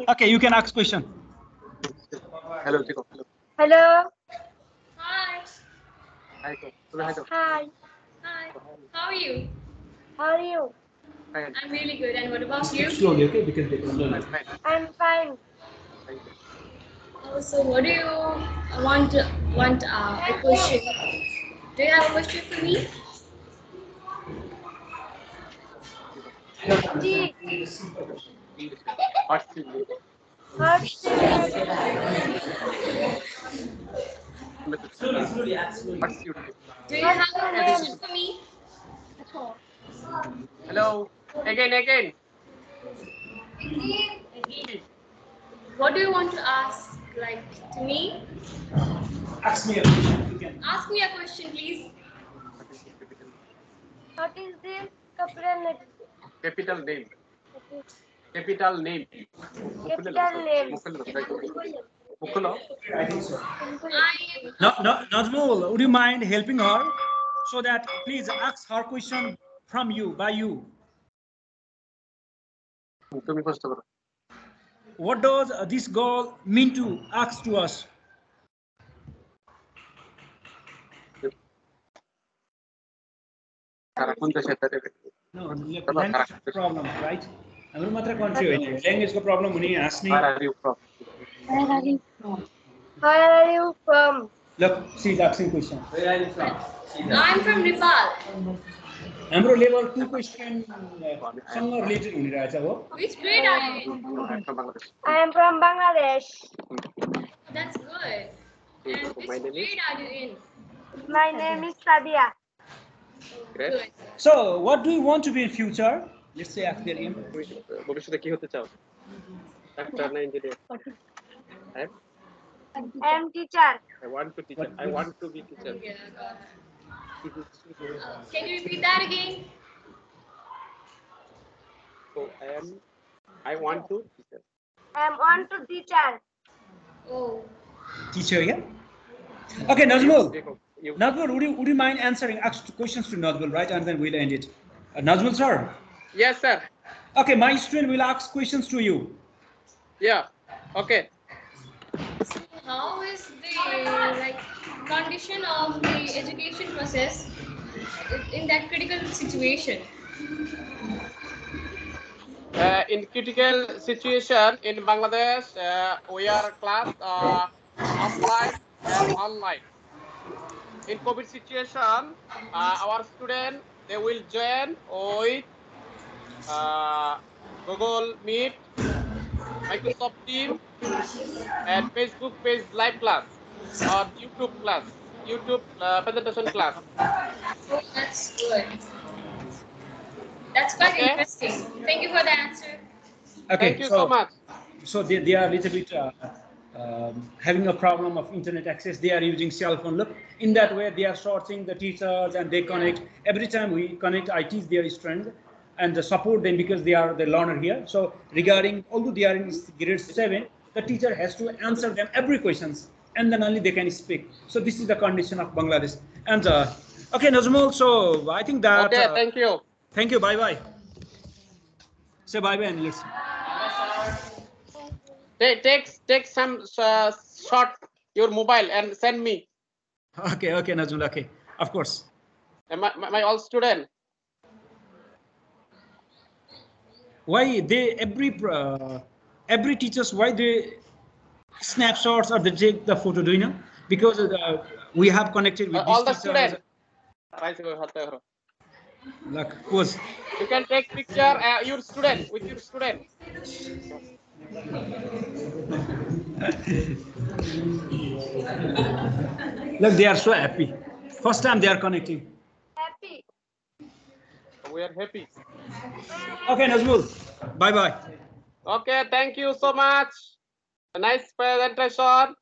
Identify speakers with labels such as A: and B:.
A: Okay, you can ask question.
B: Hello, Chico. Hello.
C: Hello.
D: Hi.
B: Hi, hi,
C: Hi.
D: Hi. How are you?
C: How are you?
B: Fine.
D: I'm really good. And what about you?
A: Slowly, okay, because they can learn.
B: I'm fine.
C: I'm fine.
D: Oh, so what do you want to, want uh, a question? Do you have a question for me?
C: Tea.
B: What's your name?
C: What's the
B: What's your name?
D: Do you have a question for me?
B: Hello. Again, again.
D: What do you want to ask, like, to me?
A: Ask me a question.
D: Ask me a question, please.
C: What is the capital letter?
B: Capital name capital name.
C: Capital name.
D: Mukhula.
A: No, no, Najmul, would you mind helping her so that please ask her question from you, by you. What does this girl mean to ask to us? No, problem, right? I'm Matra Conchi. Lang is the problem. Muni asked me.
B: Where are you from?
C: Where are you from? Where are you from?
A: Look, she's asking question. Where are you from?
D: I'm from Nepal.
A: हाम्रो level two question related हुनेरहेछ हो
D: Which grade are you in?
C: I am from Bangladesh.
D: That's good. And which grade are you in?
C: My name is Sadia.
B: Great.
A: So, what do you want to be in future? Let's say after aim.
B: ভবিষ্যতে কি হতে চাও doctor না engineer
C: I am teacher.
B: I want to teach. I want to be teacher.
D: Yeah, got it. Uh, can you repeat that again?
B: So I am. I want to teacher.
C: I am on to teacher.
D: Oh,
A: Teacher, yeah? Okay, Najmul.
B: Jacob, You.
A: Najmul, would you, would you mind answering ask questions to Najmul, right? And then we'll end it. Uh, Najmul, sir.
B: Yes, sir.
A: Okay, my student will ask questions to you.
B: Yeah. Okay.
D: So how is the like condition of the education process in that critical situation?
B: Uh, in critical situation in Bangladesh, uh, we are class uh, offline and online. In COVID situation, uh, our student they will join with uh, Google Meet, Microsoft Teams, and Facebook page live class or YouTube class, YouTube uh, presentation class.
D: Oh, that's good. That's quite
B: Okay.
D: interesting. Thank you for the answer.
A: Okay,
B: Thank you so much.
A: So they, they are a little bit uh, um, having a problem of internet access. They are using cell phone. Look, in that way, they are sourcing the teachers and they connect. Every time we connect, I teach their strength and support them because they are the learner here. So regarding, although they are in grade seven, the teacher has to answer them every questions and then only they can speak. So this is the condition of Bangladesh. And uh, okay, Nazmul, so I think that.
B: Okay,
A: uh,
B: thank you.
A: Thank you. Bye bye. Say bye bye and listen.
B: Take take take some uh, shot your mobile and send me.
A: Okay, okay, Nazmul. Okay, of course.
B: My, my, my all student.
A: Why they every uh, every teachers why they snapshots or they take the photo? Do you know? Because uh, the, we have connected with
B: Uh, all the
A: students teachers.
B: student. Right, go ahead, go ahead.
A: Like was
B: You can take picture uh, your student with your student.
A: look they are so happy. First time they are connecting.
B: We are happy.
A: Okay, Nazmul. Bye bye.
B: Okay, thank you so much. A nice presentation.